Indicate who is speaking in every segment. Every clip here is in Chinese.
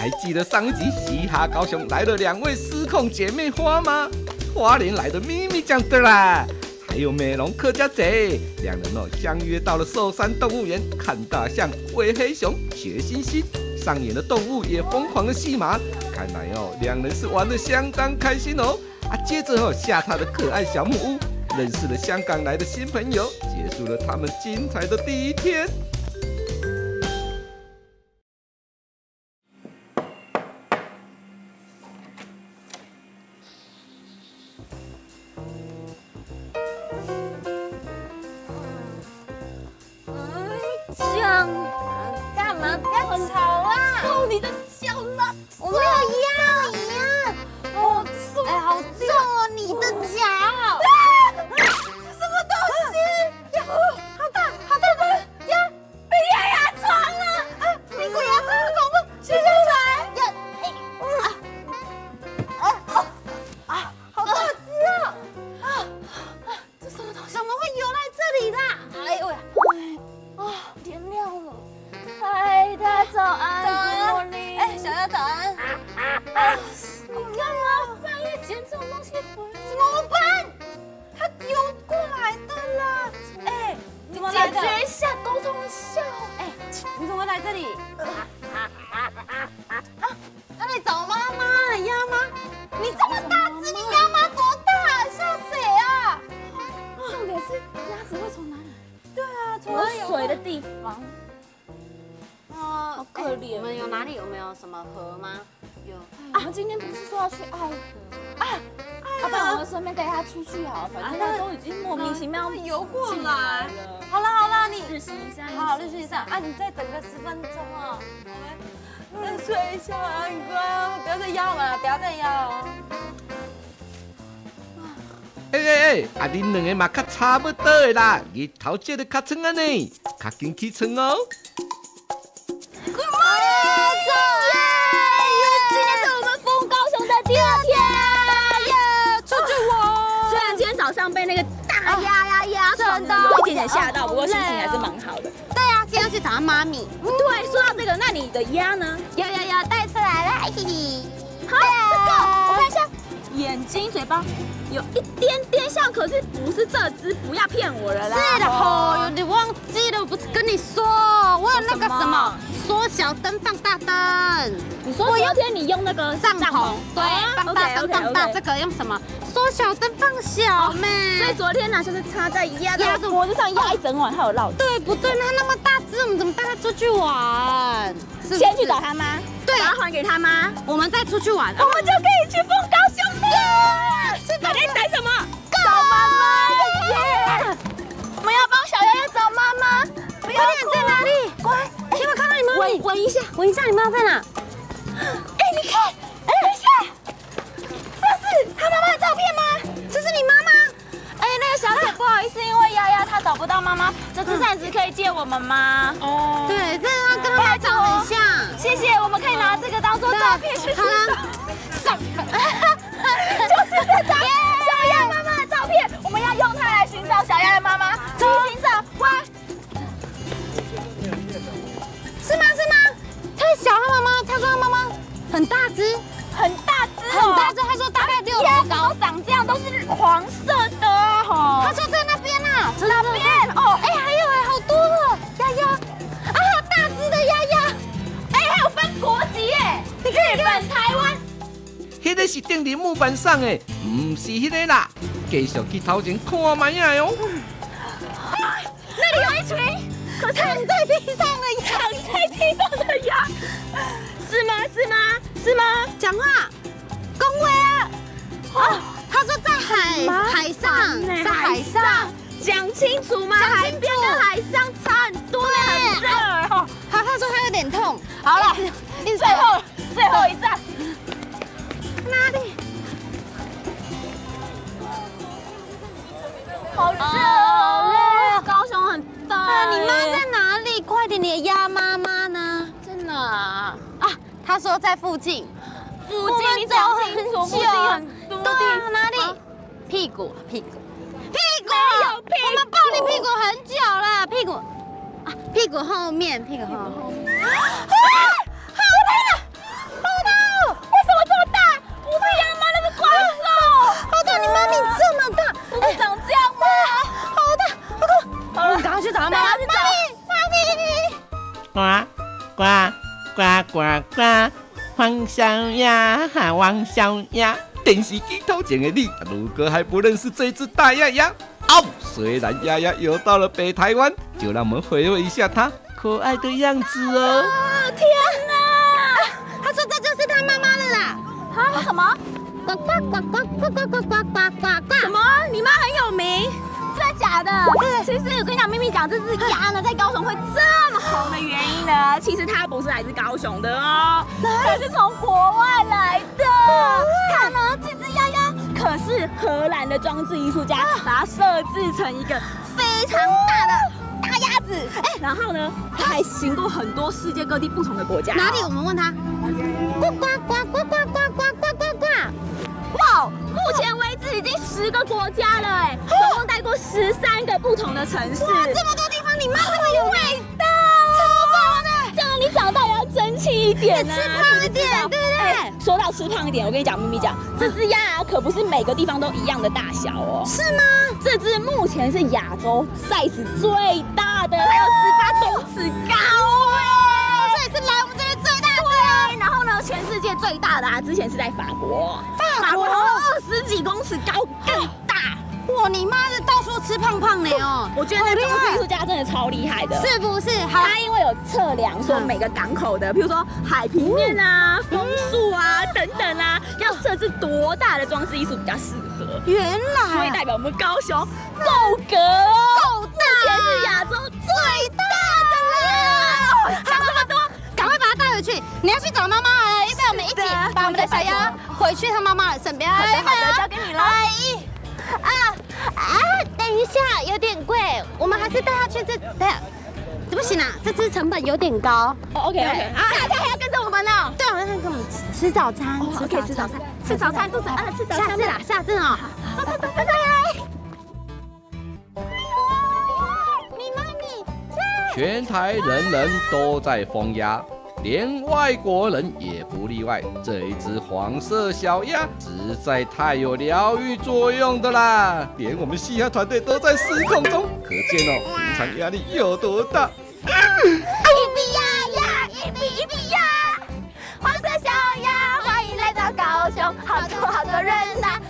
Speaker 1: 还记得上一集嘻哈高雄来了两位失控姐妹花吗？花莲来的咪咪酱的啦，还有美容客家贼，两人哦相约到了寿山动物园看大象、喂黑熊、学星星，上演了动物也疯狂的戏码。看来哦，两人是玩的相当开心哦。啊，接着哦下榻的可爱小木屋，认识了香港来的新朋友，结束了他们精彩的第一天。
Speaker 2: 酱，干嘛不要吵啊？
Speaker 3: 哦，你的
Speaker 2: 有
Speaker 3: 水的地方。
Speaker 2: 哦，
Speaker 3: 好可怜
Speaker 2: 我们有哪里有没有什么河吗？有。
Speaker 3: 我们今天不是说要去爱河啊？要不然我们顺便带他出去好了，反正他都已经莫名其妙
Speaker 2: 游过
Speaker 3: 进
Speaker 2: 来
Speaker 3: 来了。
Speaker 2: 好了好了，你
Speaker 3: 日行一下，
Speaker 2: 好，日去上啊，你再等个十分钟啊。我们再睡一下啊，你乖啊，不要再压我了，不要再压哦。
Speaker 1: 哎哎哎，啊恁两个嘛较差不多的啦，日头照得较长啊呢，较紧起床哦。
Speaker 3: 今天是我们疯高雄的第二天耶！
Speaker 2: 出去玩。
Speaker 3: 虽然今天早上被那个大鸭鸭鸭
Speaker 2: 真的
Speaker 3: 有一点点吓到，不过心情还是蛮好的。
Speaker 2: 对啊，今天要去找他妈咪。
Speaker 3: 对，说到这个，那你的鸭呢？
Speaker 2: 有有有，带出来了，嘿嘿。
Speaker 3: 好，这个我看一下，眼睛、嘴巴有一点点像，可是不是这只，不要骗我了啦。
Speaker 2: 是的吼，有点忘记了，我不是跟你说，我有那个什么缩小灯放大灯，
Speaker 3: 你说昨天你用那个
Speaker 2: 帐篷，对，放大灯放大，这
Speaker 3: 这个。
Speaker 2: 用什么？缩小灯放小妹。
Speaker 3: 所以昨天呢，就是插在鸭
Speaker 2: 鸭子
Speaker 3: 的脖子上压一整晚，还有绕。
Speaker 2: 对不对？它那么大只，我们怎么带它出去玩？
Speaker 3: 先去找他妈，
Speaker 2: 对
Speaker 3: 把它还给他妈，
Speaker 2: 我们再出去玩。
Speaker 3: 我们就可以去凤高
Speaker 2: 是的
Speaker 3: 大家等什么？找妈妈耶！我们要帮小鸭鸭找妈妈。不要
Speaker 2: 快点在哪里？
Speaker 3: 乖，
Speaker 2: 你有没有看到你妈咪？
Speaker 3: 闻闻一下。
Speaker 2: 闻一下，你妈在哪？
Speaker 3: 哎，你看，哎，等一下，这是他妈妈的照片吗？
Speaker 2: 这是你妈妈？
Speaker 3: 哎，那个小姐，不好意思，因为丫丫她找不到妈妈，这次扇子可以借我们吗？哦，
Speaker 2: 对，这样跟她妈长得很像。
Speaker 3: 谢谢，我们可以拿这个当做照片去
Speaker 2: 好了，
Speaker 3: 是
Speaker 1: 钉伫木板上的，唔是迄个啦。继续去头前看卖啊哟。
Speaker 3: 那里有一群可躺在地上的躺在地上的羊，是吗？是吗？是吗？
Speaker 2: 讲话，恭维啊！哦，他说在海海上，在海上，
Speaker 3: 讲清楚嘛！
Speaker 2: 讲清楚
Speaker 3: 海边跟海上差很多嘞，很热哦。
Speaker 2: 他他说他有点痛，
Speaker 3: 好了，
Speaker 2: 你
Speaker 3: 最后最后一站，哦！高雄很大
Speaker 2: 啊，你妈
Speaker 3: 哎
Speaker 2: 在哪里？快点，你的鸭妈妈呢？
Speaker 3: 在哪啊？
Speaker 2: 啊，他说在附近，
Speaker 3: 附近你讲清楚，附近很多
Speaker 2: 对
Speaker 3: 地
Speaker 2: 啊，
Speaker 3: 方
Speaker 2: 哪里？屁股，屁股，屁股，
Speaker 3: 有屁股
Speaker 2: 我们抱你屁股很久了，屁股啊，屁股后面，屁股后面。
Speaker 3: 啊，好
Speaker 4: 呱小鸭哈王小鸭。
Speaker 1: 电视机头前的你，如果还不认识这只大鸭鸭，哦，虽然鸭鸭游到了北台湾，就让我们回味一下它可爱的样子哦。
Speaker 2: 天哪！他说这就是他妈妈了啦。
Speaker 3: 啊？什么？
Speaker 2: 呱呱呱呱呱呱呱呱呱呱呱！
Speaker 3: 什么？你妈很有名？假的？其实我跟你讲，秘密讲这只鸭呢，在高雄会这么红的原因呢，其实它不是来自高雄的哦，它是从国外来的。看呢，这只鸭鸭可是荷兰的装置艺术家把它设置成一个非常大的大鸭子。哎，然后呢，它还行过很多世界各地不同的国家。
Speaker 2: 哪里？我们问他。呱呱呱呱呱呱呱呱呱呱！
Speaker 3: 哇，目前已经十个国家了，哎，总共带过十三个不同的城市。
Speaker 2: 哇，这么多地方，你妈这么有味道，
Speaker 3: 超棒的！这样你长大也要争气一点
Speaker 2: 吃胖一点，对不对？
Speaker 3: 说到吃胖一点，我跟你讲，咪咪讲，这只鸭啊可不是每个地方都一样的大小哦。
Speaker 2: 是吗？
Speaker 3: 这只目前是亚洲 size 最大的，还有十八公尺高哎，
Speaker 2: 这也是来我们这边最大的。
Speaker 3: 对，然后呢，全世界最大的啊，之前是在法国，十几公尺高，更大。
Speaker 2: 哇，你妈的到处吃胖胖的哦！
Speaker 3: 我觉得那个艺术家真的超厉害的，
Speaker 2: 是不是？好，
Speaker 3: 他因为有测量说每个港口的，比如说海平面啊、风速啊等等啊，要设置多大的装置艺术比较适合。
Speaker 2: 原来，
Speaker 3: 所以代表我们高雄够格哦，
Speaker 2: 够大，
Speaker 3: 目前是亚洲最大的了。
Speaker 2: 想这么多，赶快把它带回去。你要去找妈妈了，预备我们一起把我们的小鸭回去他妈妈的身边。
Speaker 3: 好的，好的，交给你了。
Speaker 2: 啊啊！等一下，有点贵，我们还是带他去这。等下，这不行啊，这只成本有点高。
Speaker 3: 哦，OK OK，啊，他还要跟着我们呢。
Speaker 2: 对，好像跟我们吃吃早餐，
Speaker 3: 吃可以吃早餐，吃早餐，肚子饿了吃早餐。
Speaker 2: 下次啦，下次哦。
Speaker 3: 走走走，拜拜。
Speaker 2: 你妈咪，
Speaker 1: 全台人人都在疯鸭，连外国人也不例外。这一只黄色小鸭实在太有疗愈作用的啦，连我们嘻哈团队都在失控中，可见哦，平常压力有多大。
Speaker 2: 一比呀呀，一比一比呀，
Speaker 3: 黄色小鸭，欢迎来到高雄，好多好多人呐，快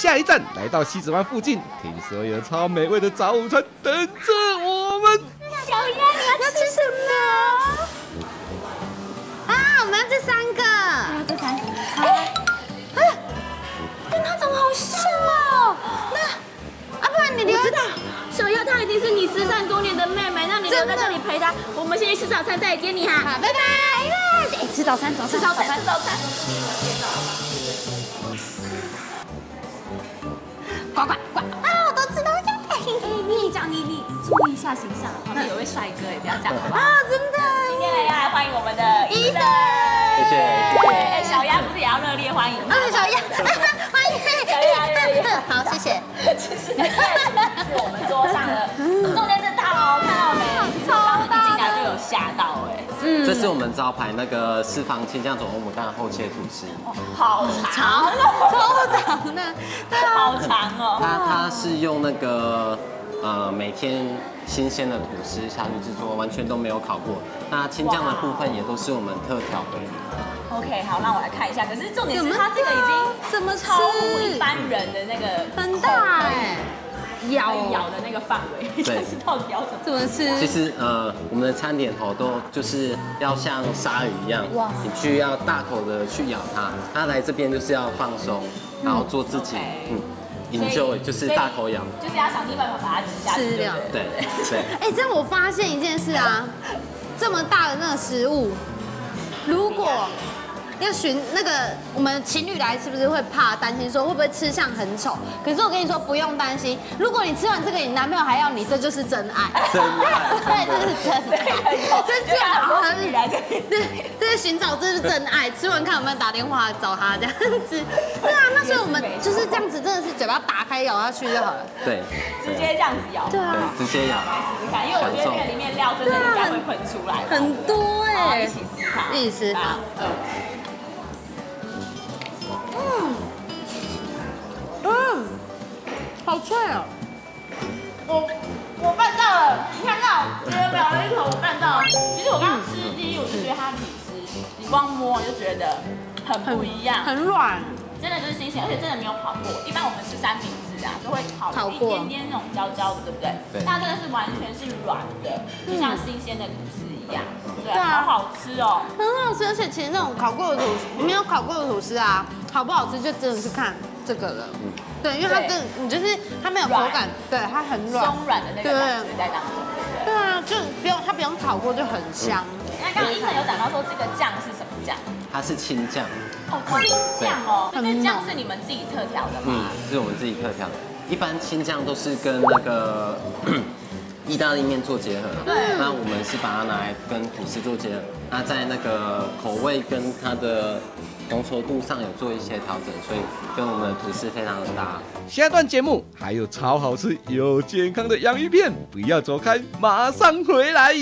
Speaker 1: 下一站来到西子湾附近，听说有超美味的早午餐等着我们。
Speaker 2: 小鸭，你要吃什么？啊，我们要这三个。
Speaker 3: 要这三个。哎，跟他长得好像哦。
Speaker 2: 那，啊，不然你
Speaker 3: 知道，小鸭她一定是你失散多年的妹妹，那你留在这里陪她。我们先去吃早餐，再接你哈。
Speaker 2: 好，拜拜。哎，吃早餐，早餐，
Speaker 3: 吃早餐，吃早餐。注意一下形象，旁边有位帅哥，也不要这样好不好？
Speaker 2: 啊，真的。
Speaker 3: 今天要来欢迎我们的医生。
Speaker 4: 谢谢谢谢。
Speaker 3: 哎，小鸭不是也要热烈欢迎吗？
Speaker 2: 啊，小鸭，欢迎。
Speaker 3: 小鸭热烈。
Speaker 2: 好，谢谢。
Speaker 3: 其实现在是我们桌上的重点是大哦，看到没？超大。一进来就有吓到哎。
Speaker 4: 嗯，这是我们招牌那个四方青酱总欧姆蛋厚切吐司，
Speaker 3: 好长，
Speaker 2: 超长的，
Speaker 3: 好长哦。
Speaker 4: 它它是用那个呃每天新鲜的吐司下去制作，完全都没有烤过。那青酱的部分也都是我们特调的。
Speaker 3: OK，好，那我来看一下。可是重点是它这个已经
Speaker 2: 怎么
Speaker 3: 超乎一般人的那个
Speaker 2: 很大哎，
Speaker 3: 咬咬的那个范围，
Speaker 4: 对
Speaker 3: 但是到底要怎么？
Speaker 2: 怎么吃？
Speaker 4: 其实呃，我们的餐点头都就是要像鲨鱼一样，你去要大口的去咬它。它来这边就是要放松，然后做自己嗯，enjoy 就是大口咬，
Speaker 3: 就是要想尽办法把它吃下去，
Speaker 2: 吃掉
Speaker 3: 对不
Speaker 4: 对。
Speaker 2: 哎，这样我发现一件事啊，这么大的那个食物，如果要寻那个我们情侣来，是不是会怕担心说会不会吃相很丑？可是我跟你说不用担心，如果你吃完这个，你男朋友还要你，这就是真爱。
Speaker 4: 真爱
Speaker 2: 对，这是真爱，真是
Speaker 3: 很多
Speaker 2: 很
Speaker 3: 情侣来
Speaker 2: 对，这是寻找这是真爱。吃完看有没有打电话找他这样子。对啊，那所以我们就是这样子，真的是嘴巴打开咬下去就好了。
Speaker 4: 对
Speaker 3: 直接这样子咬，
Speaker 2: 对啊，
Speaker 4: 直接咬。
Speaker 3: 试试看，因为我觉得那个里面料真的应该会喷出来。
Speaker 2: 很多哎、
Speaker 3: 一起吃它，
Speaker 2: 一起吃好好脆哦。
Speaker 3: 我我办到了，你看到，别人咬了一口，我办到了。其实我刚刚吃第一，我就觉得它体质，你光摸就觉得很不一样，
Speaker 2: 很软，
Speaker 3: 真的就是新鲜，而且真的没有烤过。一般我们吃三明治啊，都会烤一点点那种焦焦的，对不对？
Speaker 4: 对
Speaker 3: 那这个是完全是软的，就像新鲜的吐司一样，对
Speaker 2: 对啊
Speaker 3: 好好吃哦。
Speaker 2: 很好吃。而且其实那种烤过的吐司，没有烤过的吐司啊，好不好吃就真的是看这个了。嗯。对，因为它
Speaker 3: 对。
Speaker 2: 更，你就是它没有口感，对，它很软。
Speaker 3: 松软的那个感觉在当中，对
Speaker 2: 啊，就不用它不用炒过就很香。
Speaker 3: 那刚刚医生有讲到说这个酱是什么酱？
Speaker 4: 它是青酱，
Speaker 3: 哦，青酱哦，
Speaker 2: 很
Speaker 3: 这酱是你们自己特调的
Speaker 4: 嗯
Speaker 3: 吗？，
Speaker 4: 是我们自己特调的。一般青酱都是跟那个 意大利面做结合，
Speaker 3: 对。
Speaker 4: 那我们是把它拿来跟吐司做结合，那在那个口味跟它的浓稠度上有做一些调整，所以跟我们的吐司非常的搭。
Speaker 1: 下段节目还有超好吃又健康的洋芋片，不要走开，马上回来。